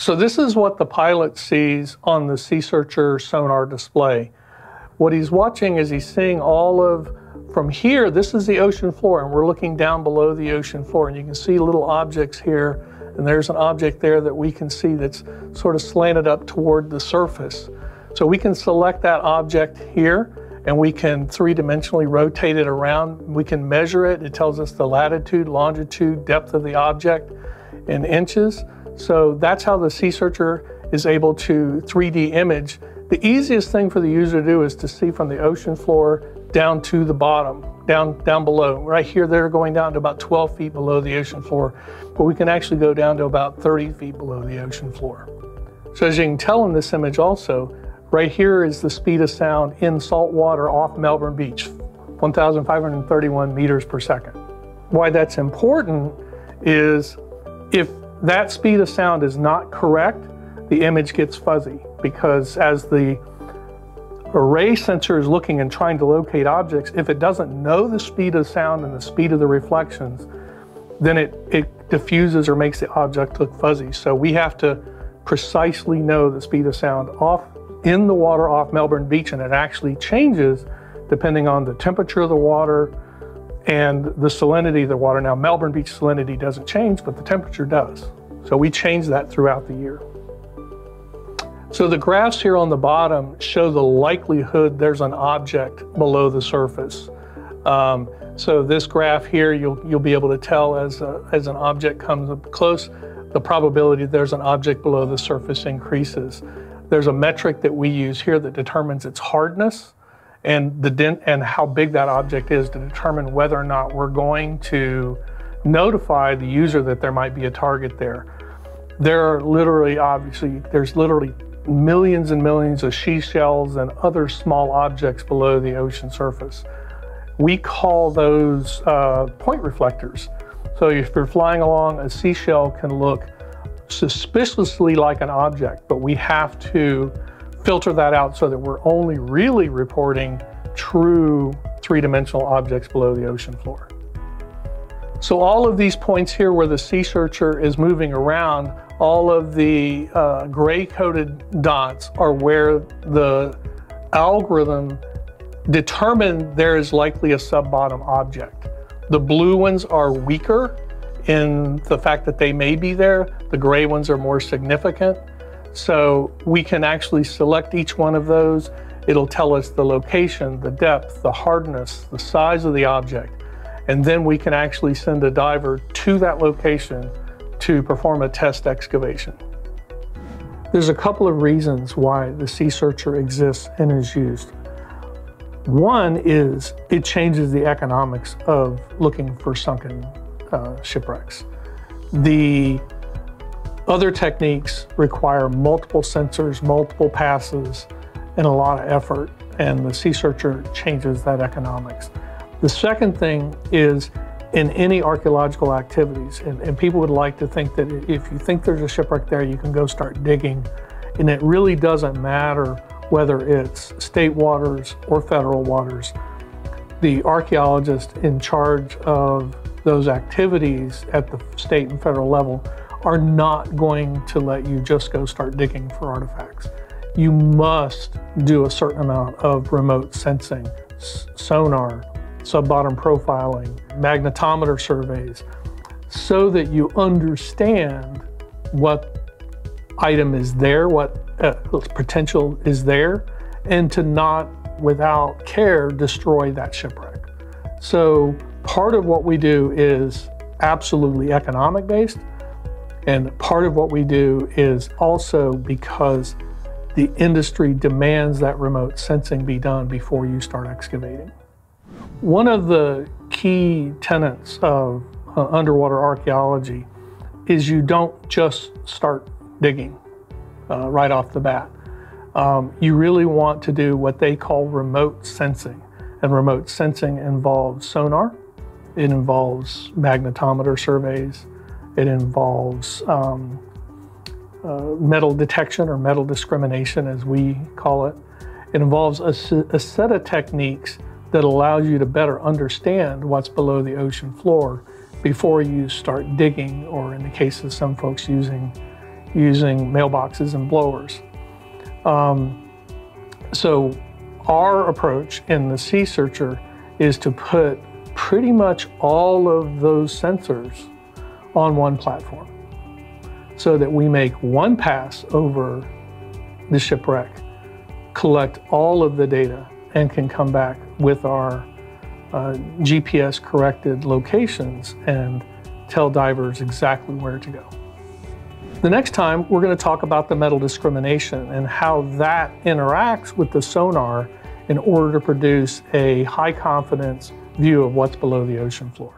So this is what the pilot sees on the Sea Searcher sonar display. What he's watching is he's seeing all of, from here, this is the ocean floor, and we're looking down below the ocean floor, and you can see little objects here, and there's an object there that we can see that's sort of slanted up toward the surface. So we can select that object here, and we can three-dimensionally rotate it around. We can measure it. It tells us the latitude, longitude, depth of the object in inches. So that's how the Sea Searcher is able to 3D image. The easiest thing for the user to do is to see from the ocean floor down to the bottom, down, down below. Right here, they're going down to about 12 feet below the ocean floor, but we can actually go down to about 30 feet below the ocean floor. So as you can tell in this image also, right here is the speed of sound in salt water off Melbourne Beach, 1,531 meters per second. Why that's important is if that speed of sound is not correct, the image gets fuzzy because as the array sensor is looking and trying to locate objects, if it doesn't know the speed of sound and the speed of the reflections, then it, it diffuses or makes the object look fuzzy. So we have to precisely know the speed of sound off in the water off Melbourne Beach, and it actually changes depending on the temperature of the water, and the salinity of the water. Now, Melbourne Beach salinity doesn't change, but the temperature does. So we change that throughout the year. So the graphs here on the bottom show the likelihood there's an object below the surface. Um, so this graph here, you'll, you'll be able to tell as, a, as an object comes up close, the probability there's an object below the surface increases. There's a metric that we use here that determines its hardness and the dent and how big that object is to determine whether or not we're going to notify the user that there might be a target there. There are literally, obviously, there's literally millions and millions of seashells and other small objects below the ocean surface. We call those uh, point reflectors. So if you're flying along, a seashell can look suspiciously like an object, but we have to filter that out so that we're only really reporting true three-dimensional objects below the ocean floor. So all of these points here where the sea searcher is moving around, all of the uh, gray coated dots are where the algorithm determined there is likely a sub-bottom object. The blue ones are weaker in the fact that they may be there. The gray ones are more significant. So we can actually select each one of those. It'll tell us the location, the depth, the hardness, the size of the object. And then we can actually send a diver to that location to perform a test excavation. There's a couple of reasons why the Sea Searcher exists and is used. One is it changes the economics of looking for sunken uh, shipwrecks. The other techniques require multiple sensors, multiple passes, and a lot of effort, and the Sea Searcher changes that economics. The second thing is in any archaeological activities, and, and people would like to think that if you think there's a shipwreck there, you can go start digging, and it really doesn't matter whether it's state waters or federal waters. The archaeologist in charge of those activities at the state and federal level are not going to let you just go start digging for artifacts. You must do a certain amount of remote sensing, sonar, sub-bottom profiling, magnetometer surveys, so that you understand what item is there, what uh, potential is there, and to not, without care, destroy that shipwreck. So part of what we do is absolutely economic based, and part of what we do is also because the industry demands that remote sensing be done before you start excavating. One of the key tenets of uh, underwater archaeology is you don't just start digging uh, right off the bat. Um, you really want to do what they call remote sensing. And remote sensing involves sonar, it involves magnetometer surveys, it involves um, uh, metal detection or metal discrimination, as we call it. It involves a, a set of techniques that allows you to better understand what's below the ocean floor before you start digging, or in the case of some folks using, using mailboxes and blowers. Um, so our approach in the Sea Searcher is to put pretty much all of those sensors on one platform so that we make one pass over the shipwreck, collect all of the data, and can come back with our uh, GPS corrected locations and tell divers exactly where to go. The next time, we're going to talk about the metal discrimination and how that interacts with the sonar in order to produce a high confidence view of what's below the ocean floor.